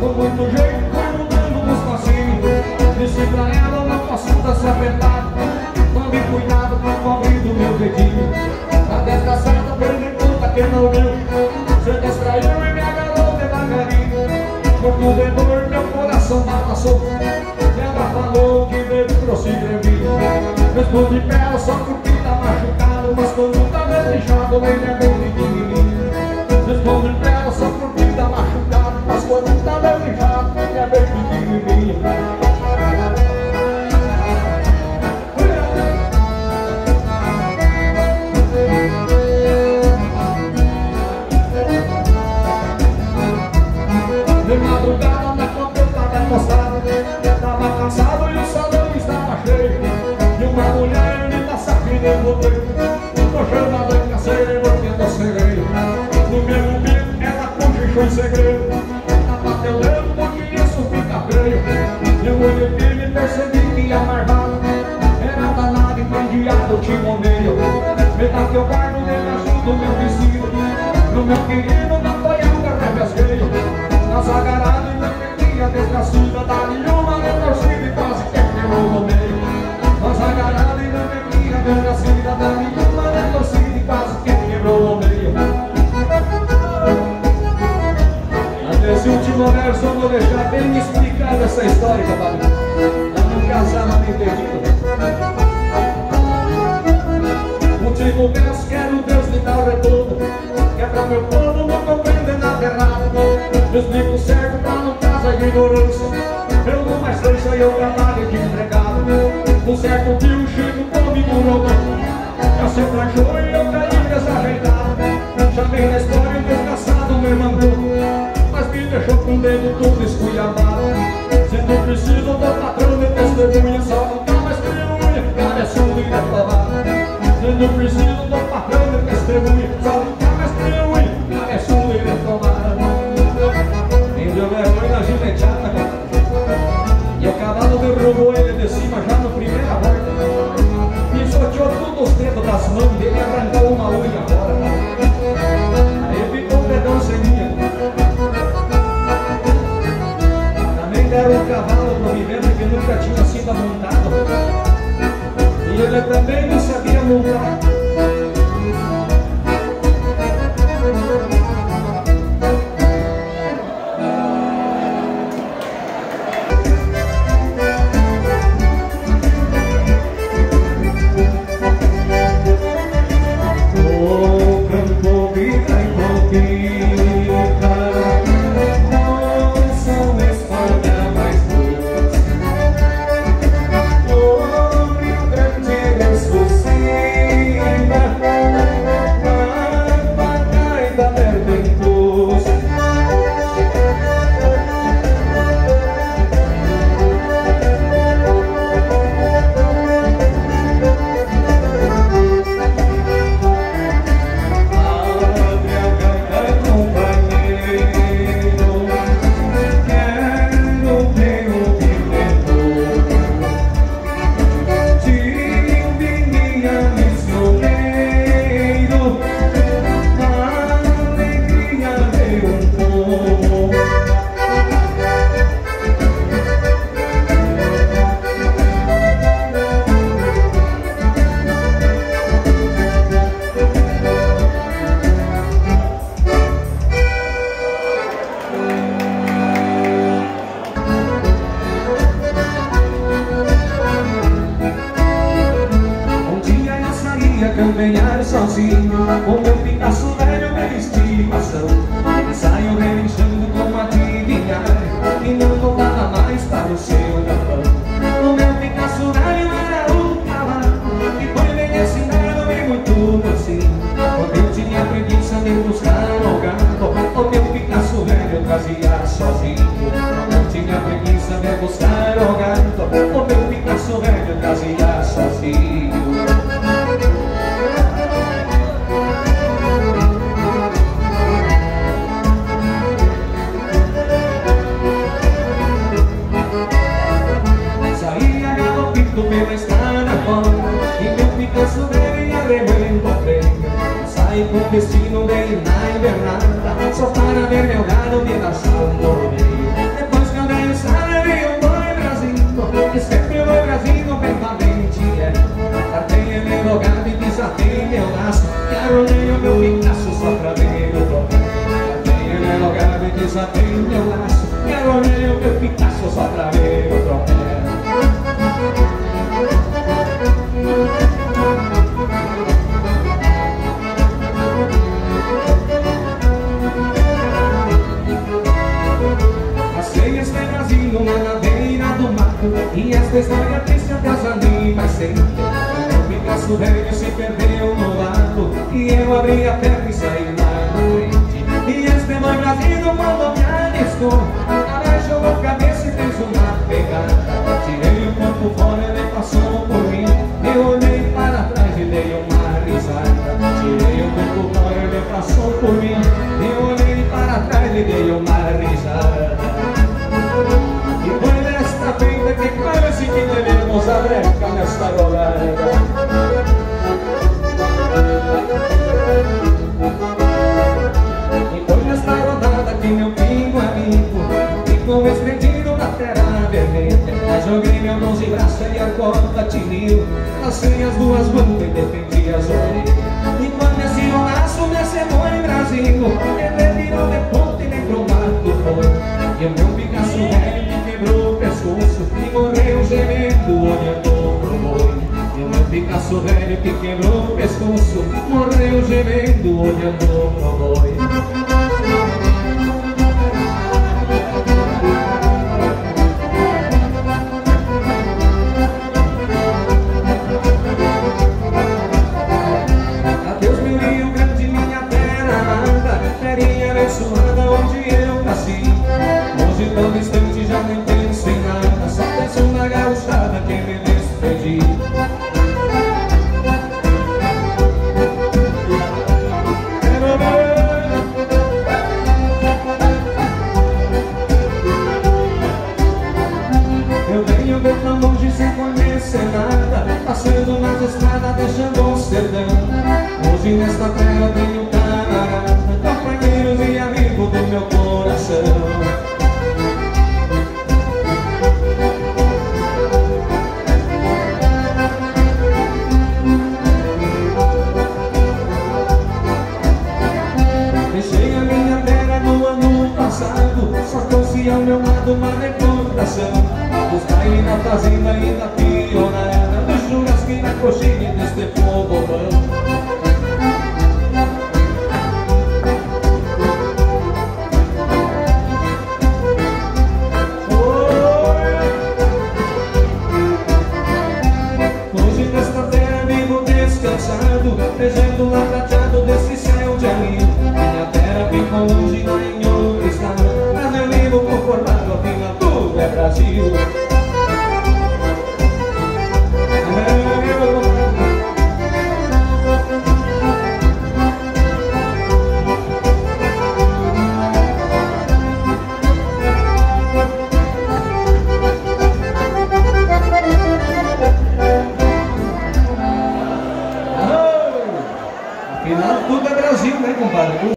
Com muito jeito foi mudando os passinhos. Disse pra ela, não posso dar se apertado Tome cuidado com o pobre do meu dedinho. A desgraçada pergunta que não viu Você distraiu e me agarrou devagarinho. Com o dedor meu coração balançou. Ela falou que deve prosseguir Respondi pra ela só porque meu querido da toiaga revesgueio Nas agaradas e na pequinha desgraçada Dá-lhe uma retorcida e quase que quebrou no meio Nas agaradas e na pequinha desgraçada Dá-lhe uma retorcida e quase que quebrou no meio Nesse último verso eu vou deixar bem explicada essa história, cavalho Pra não casar mal entendido Último verso, quero Deus me dar o retorno Que é meu povo não compreender nada errado. Eu explico certo pra não de ignorância. Eu não mais deixo e eu trabalho de empregado. Um certo dia o Chico comigo rodou. Eu sempre achou e eu caí desajeitado. Chamei na história o desgraçado me mandou Mas me deixou com o dedo todo esculhambado E adivinhar E não voltava mais para o seu galpão O meu Picasso velho era o cavalo Que foi ensinado e muito mocinho Quando eu tinha preguiça de buscar o gato O meu Picasso velho eu trazia sozinho Quando eu tinha preguiça de buscar o gato O meu galopito pela y él habría perdido y mal y este malgrado cuando sem as duas mãos. que nesta terra eu tenho cara Companheiros e amigos do meu coração. Deixei a minha terra no ano passado Só trouxe ao meu lado uma recordação Os bailes na fazenda e na piorada Dos churrasco que na coxinha e deste fogão desejando atrasado desse céu de alívio Minha terra fica longe, em outro estado Mas eu vivo conformado, a vida tudo é Brasil.